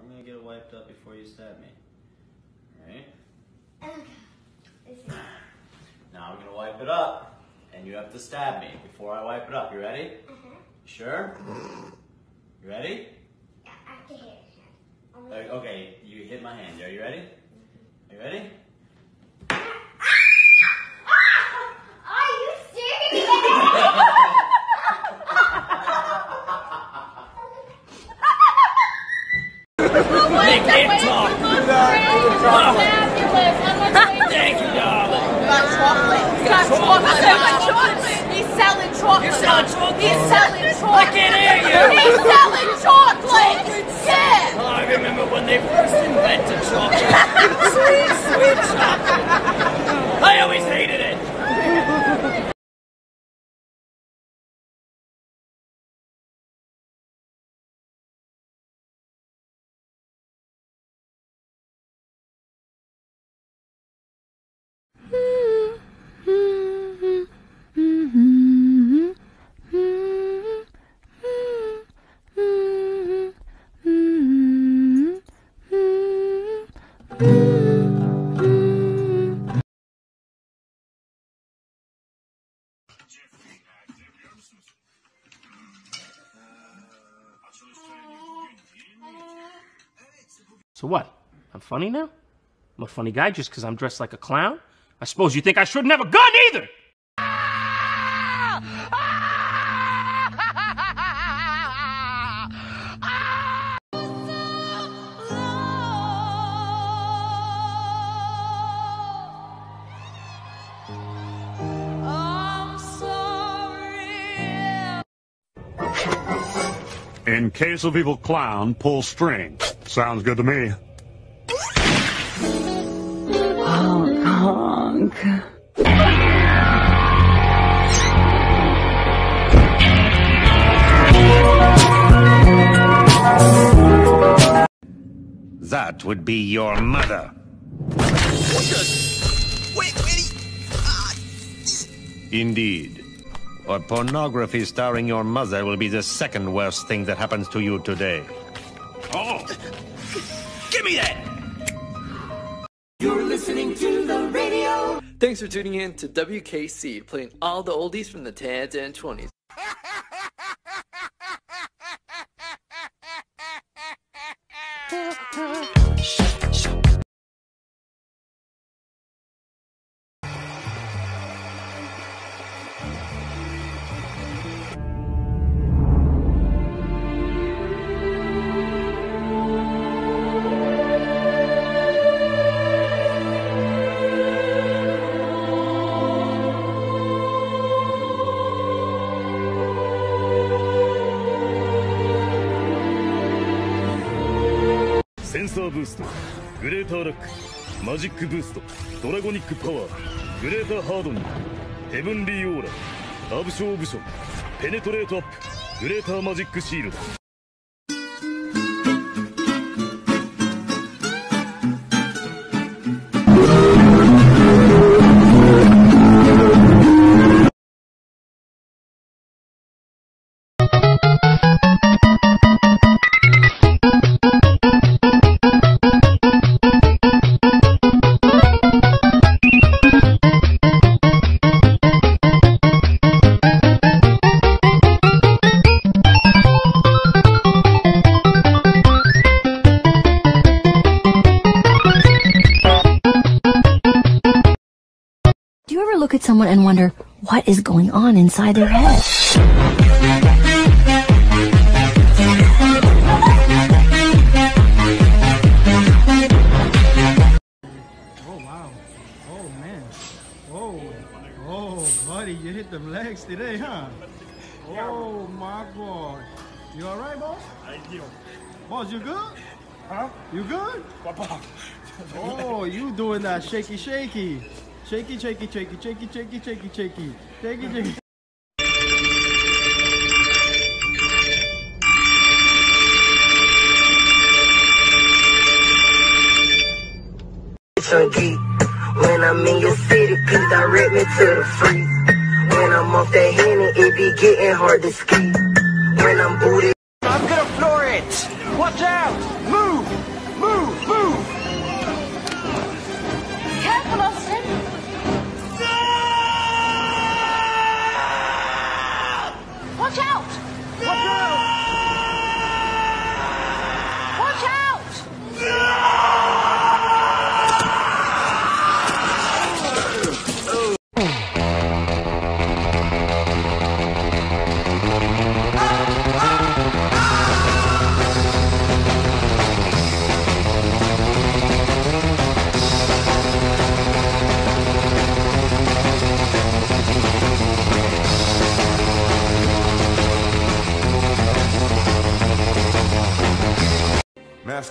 I'm gonna get it wiped up before you stab me. Alright? Okay. Now I'm gonna wipe it up, and you have to stab me before I wipe it up. You ready? Uh-huh. Sure? You ready? Yeah, I can hear it. Uh, Okay, you hit my hand. Are you ready? Are you ready? Are you serious? They can't talk. Thank you, darling. Got chocolate. Got chocolate. Got chocolate. He's selling chocolate. You're selling chocolate? He's selling chocolate. I can't hear you. He's selling chocolate. Yeah. I remember when they first invented chocolate. sweet, sweet chocolate. I always hated it. So what? I'm funny now? I'm a funny guy just because I'm dressed like a clown? I suppose you think I shouldn't have a gun either! In case of evil clown, pull string. Sounds good to me. Honk, honk. That would be your mother. Wait, wait. Ah. Indeed. Or pornography starring your mother will be the second worst thing that happens to you today. Oh. Give me that. Thanks for tuning in to WKC, playing all the oldies from the 10s and 20s.「センサーブースト」「グレーターラック」「マジックブースト」「ドラゴニックパワー」「グレーターハードニング」「ヘブンリーオーラ」「アブショーオブション」「ペネトレートアップ」「グレーターマジックシールド」someone and wonder what is going on inside their head? Oh wow. Oh man. Oh. Oh buddy, you hit them legs today, huh? Oh my god. You alright, boss? Boss, you good? Huh? You good? Oh, you doing that shaky shaky. Shaky shaky shaky shaky shaky shaky shaky. Shaky shaky. so geek. When I'm in your city, please direct me to the free. When I'm off that henny, it be getting hard to ski. When I'm booted. I'm gonna floor it. Watch out.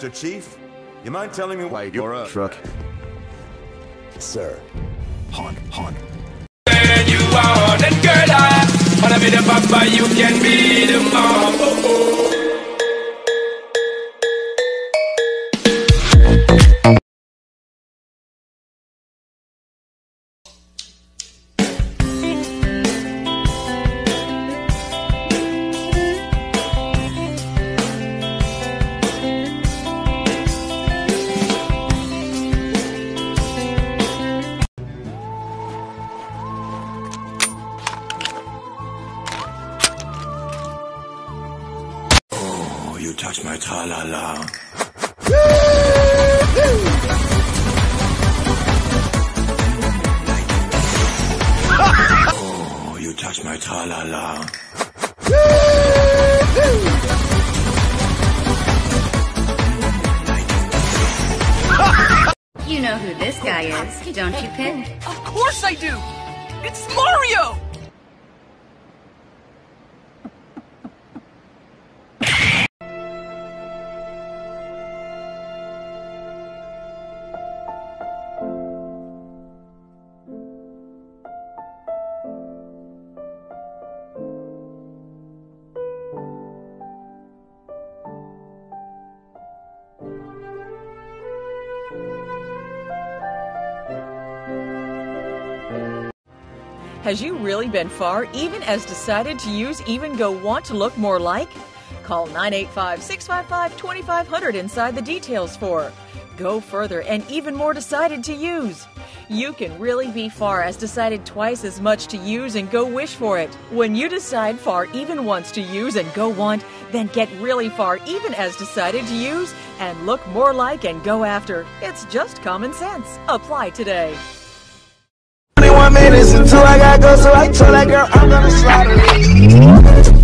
Master Chief, you mind telling me why you're a truck? Sir. Han, Han. You are that girl I wanna be the papa, you can be the mom. Oh. Oh, tra-la-la. Oh, you touch my tra-la-la. You know who this guy is, don't you, Pit? Of course I do! It's Mario! Has you really been far, even as decided to use Even Go Want to look more like? Call 985 655 2500 inside the details for. Go further and even more decided to use. You can really be far as decided twice as much to use and go wish for it. When you decide far even once to use and go want, then get really far even as decided to use and look more like and go after. It's just common sense. Apply today. 21 minutes until I gotta go, so I told that girl I'm gonna slaughter her.